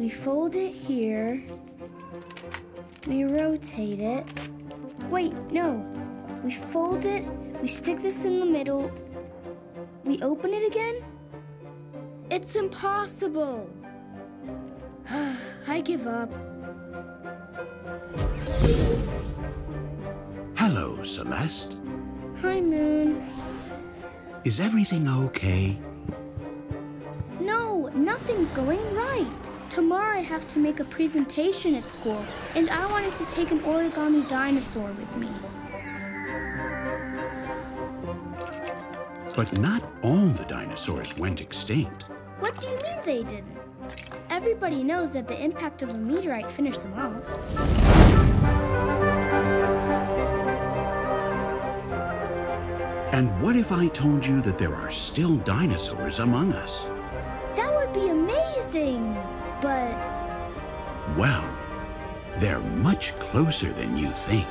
We fold it here. We rotate it. Wait, no. We fold it. We stick this in the middle. We open it again? It's impossible. I give up. Hello, Celeste. Hi, Moon. Is everything okay? No, nothing's going right. I have to make a presentation at school, and I wanted to take an origami dinosaur with me. But not all the dinosaurs went extinct. What do you mean they didn't? Everybody knows that the impact of a meteorite finished them off. And what if I told you that there are still dinosaurs among us? That would be amazing! But Well, they're much closer than you think.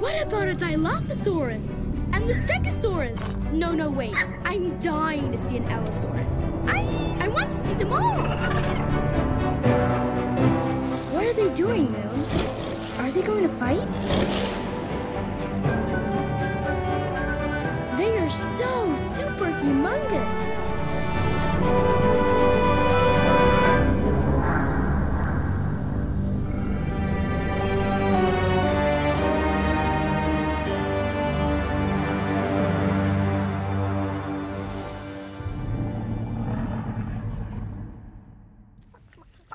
what about a Dilophosaurus? And the Stegosaurus? No, no, wait. I'm dying to see an Allosaurus. I, I want to see them all. Are they going to fight? They are so super humongous.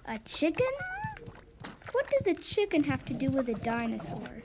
A chicken? Does a chicken have to do with a dinosaur?